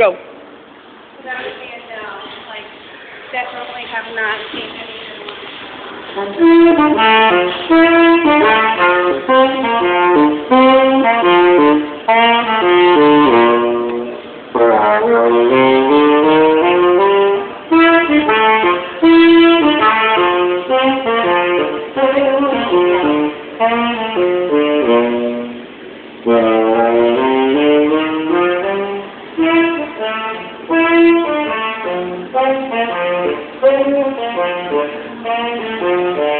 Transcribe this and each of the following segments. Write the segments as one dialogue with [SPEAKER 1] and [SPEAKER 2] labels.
[SPEAKER 1] Go.
[SPEAKER 2] Without a hand down, like, definitely have not seen any of them.
[SPEAKER 3] Thank you.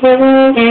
[SPEAKER 3] Thank you.